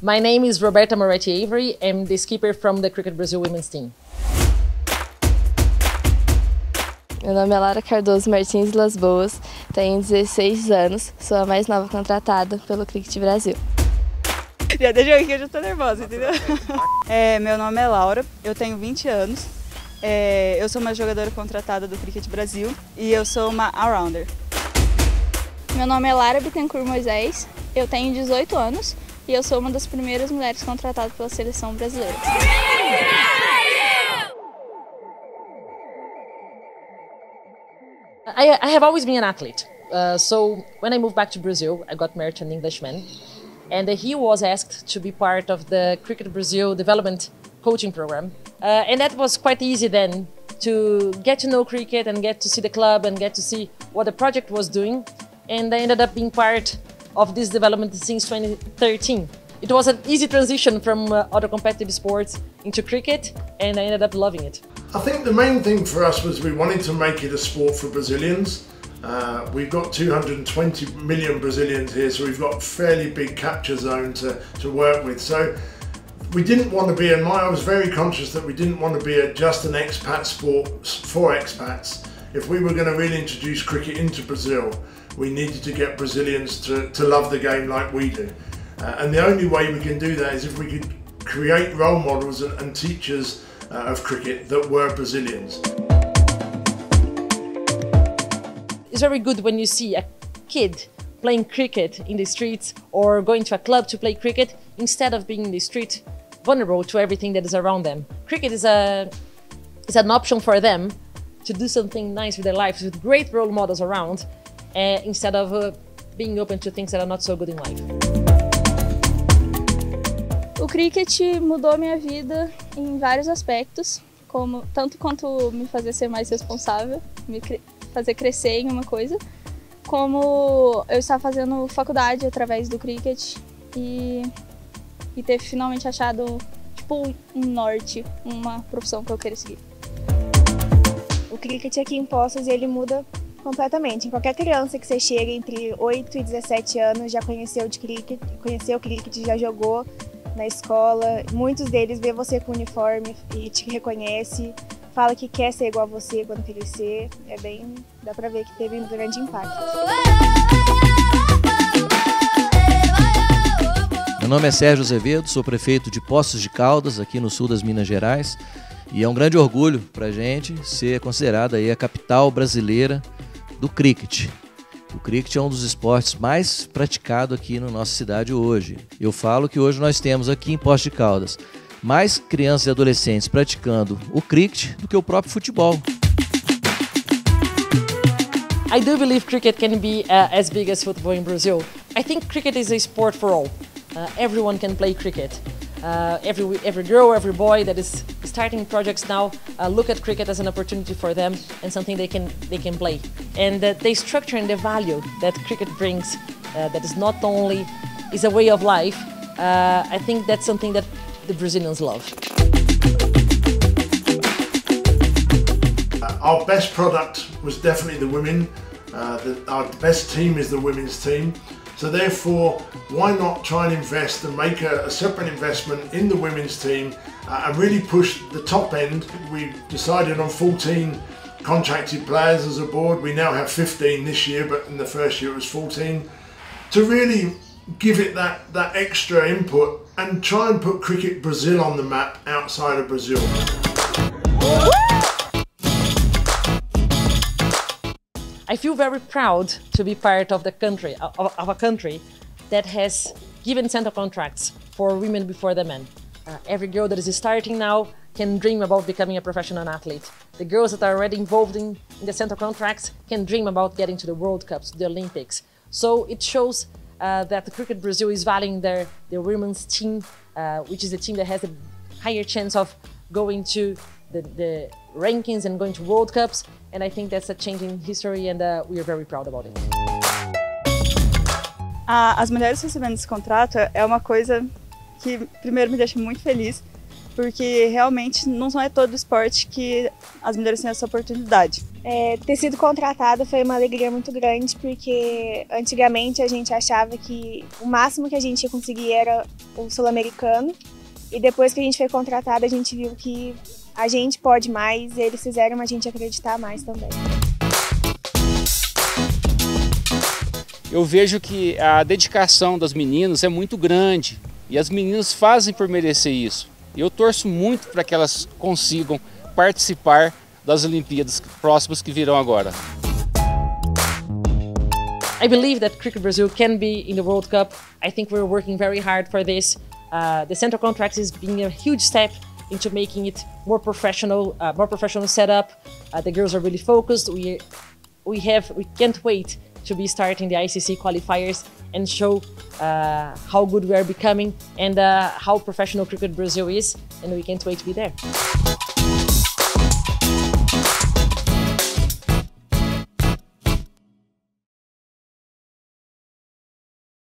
My name is Roberta Moretti Avery. I'm the skipper from the Cricket Brazil women's team. Meu nome é Lara Cardoso Martins Las Boas, tenho 16 anos, sou a mais nova contratada pelo Cricket Brasil. Já deixa eu aqui, eu já tô nervosa, entendeu? É, meu nome é Laura, eu tenho 20 anos, é, eu sou uma jogadora contratada do Cricket Brasil e eu sou uma all-rounder. Meu nome é Lara Bittencourt Moisés, eu tenho 18 anos e eu sou uma das primeiras mulheres contratadas pela seleção brasileira. I, I have always been an athlete. Uh, so when I moved back to Brazil, I got married to an Englishman, and he was asked to be part of the Cricket Brazil development coaching program, uh, and that was quite easy then to get to know cricket and get to see the club and get to see what the project was doing, and I ended up being part of this development since 2013. It was an easy transition from uh, other competitive sports into cricket, and I ended up loving it. I think the main thing for us was we wanted to make it a sport for Brazilians. Uh, we've got 220 million Brazilians here, so we've got fairly big capture zone to, to work with. So we didn't want to be, and I was very conscious that we didn't want to be a, just an expat sport for expats. If we were going to really introduce cricket into Brazil, we needed to get Brazilians to, to love the game like we do. Uh, and the only way we can do that is if we could create role models and, and teachers uh, of cricket that were Brazilians. It's very good when you see a kid playing cricket in the streets or going to a club to play cricket instead of being in the street vulnerable to everything that is around them. Cricket is a is an option for them to do something nice with their lives with great role models around uh, instead of uh, being open to things that are not so good in life. O cricket mudou minha vida em vários aspectos, como tanto quanto me fazer ser mais responsável, me cre fazer crescer em uma coisa, como eu estar fazendo faculdade através do cricket e, e ter finalmente achado tipo um norte, uma profissão que eu quero seguir. O cricket aqui em Poços ele muda completamente. Qualquer criança que você chega entre 8 e 17 anos já conheceu de cricket, conheceu o cricket, já jogou na escola. Muitos deles vê você com uniforme e te reconhece, fala que quer ser igual a você quando crescer. É bem, dá pra ver que teve um grande impacto. Meu nome é Sérgio Azevedo, sou prefeito de Poços de Caldas, aqui no sul das Minas Gerais, e é um grande orgulho para a gente ser considerada aí a capital brasileira do cricket. O cricket é um dos esportes mais praticados aqui na nossa cidade hoje. Eu falo que hoje nós temos aqui em Poços de Caldas mais crianças e adolescentes praticando o cricket do que o próprio futebol. I do believe cricket can be uh, as big as football in Brazil. I think cricket is a sport for all. Uh, everyone can play cricket. Uh, every, every girl, every boy that is starting projects now uh, look at cricket as an opportunity for them and something they can, they can play. And uh, the structure and the value that cricket brings, uh, that is not only is a way of life, uh, I think that's something that the Brazilians love. Uh, our best product was definitely the women. The, our best team is the women's team. So therefore, why not try and invest and make a, a separate investment in the women's team uh, and really push the top end. We decided on 14 contracted players as a board. We now have 15 this year, but in the first year it was 14. To really give it that, that extra input and try and put Cricket Brazil on the map outside of Brazil. I feel very proud to be part of the country of, of a country that has given center contracts for women before the men. Uh, every girl that is starting now can dream about becoming a professional athlete. The girls that are already involved in, in the center contracts can dream about getting to the World Cups, the Olympics. So it shows uh, that the Cricket Brazil is valuing their, their women's team, uh, which is a team that has a higher chance of going to the, the rankings and going to World Cups. And I think that's a change in history and uh, we are very proud about it. as mulheres recebendo esse contrato é uma coisa que primeiro me deixa muito feliz, porque realmente não é todo esporte que as mulheres têm essa oportunidade. É, ter sido contratada foi uma alegria muito grande, porque antigamente a gente achava que o máximo que a gente ia conseguir era o sul-americano, e depois que a gente foi contratada, a gente viu que a gente pode mais e eles fizeram a gente acreditar mais também. Eu vejo que a dedicação das meninas é muito grande e as meninas fazem por merecer isso. Eu torço muito para que elas consigam participar das Olimpíadas próximas que virão agora. I believe that Cricket Brazil can be in the World Cup. I think we're working very hard for this. Uh, the central contracts is being a huge step into making it more professional, uh, more professional setup. Uh, the girls are really focused. We we have we can't wait to be starting the ICC qualifiers and show uh, how good we are becoming and uh, how professional cricket Brazil is, and we can't wait to be there.